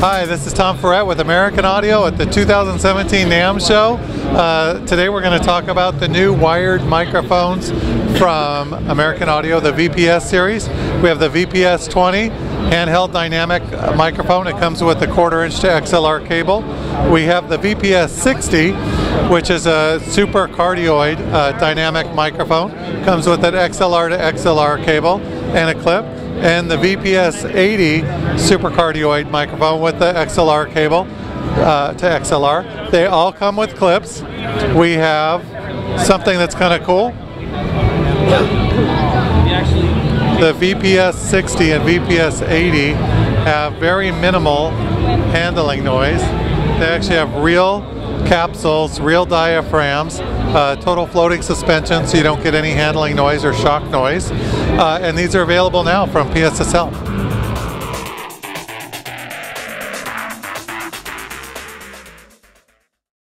Hi, this is Tom Ferret with American Audio at the 2017 NAMM show. Uh, today we're going to talk about the new wired microphones from American Audio, the VPS series. We have the VPS 20 handheld dynamic microphone. It comes with a quarter inch to XLR cable. We have the VPS 60, which is a super cardioid uh, dynamic microphone. Comes with an XLR to XLR cable and a clip and the VPS 80 supercardioid microphone with the XLR cable uh, to XLR. They all come with clips. We have something that's kind of cool. The VPS 60 and VPS 80 have very minimal handling noise. They actually have real capsules, real diaphragms, uh, total floating suspension so you don't get any handling noise or shock noise. Uh, and these are available now from PSSL.